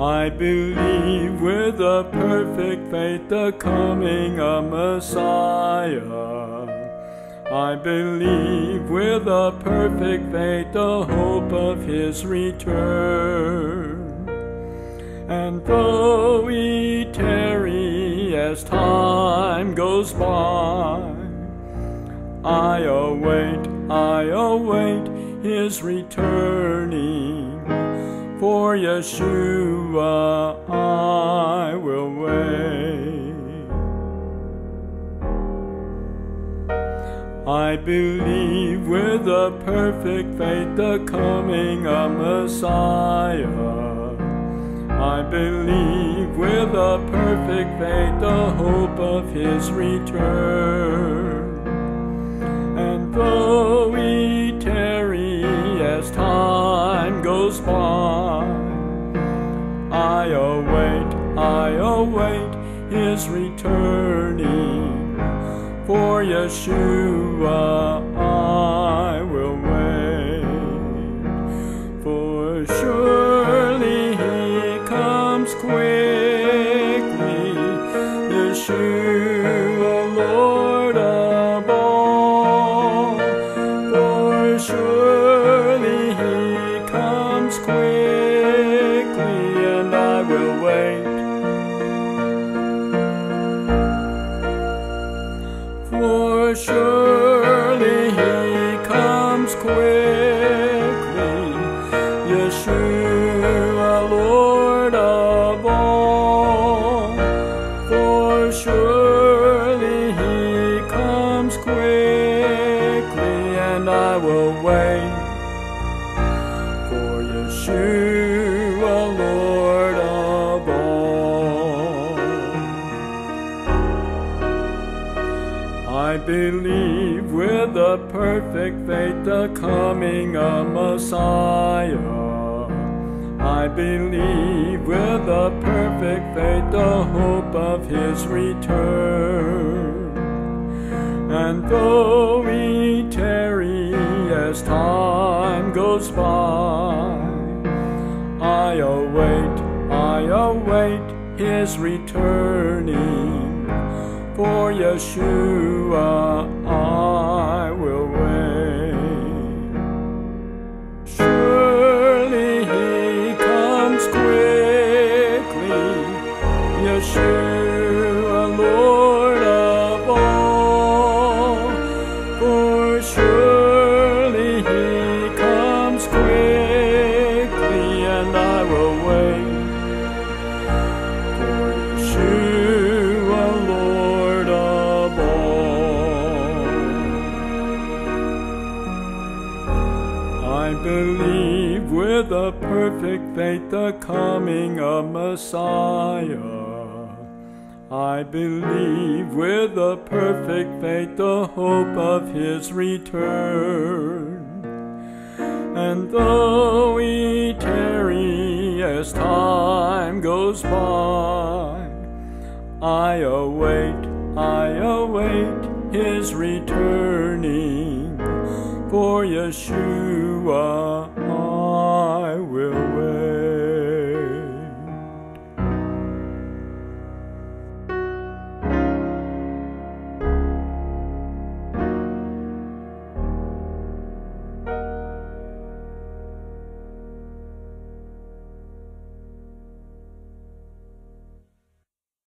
I believe with a perfect faith the coming of Messiah. I believe with a perfect faith the hope of his return. And though we tarry as time goes by, I await, I await his returning. For Yeshua I will wait. I believe with a perfect faith the coming of Messiah. I believe with a perfect faith the hope of his return. And though we his returning. For Yeshua I will wait. For surely For surely he comes quickly, Yeshua, Lord of all. For surely he comes quickly, and I will wait. For Yeshua, believe with a perfect faith the coming of Messiah. I believe with a perfect faith the hope of his return. And though we tarry as time goes by, I await, I await his returning. For Yeshua believe with a perfect faith the coming of Messiah. I believe with a perfect faith the hope of his return. And though we tarry as time goes by, I await, I await his returning. 我也是我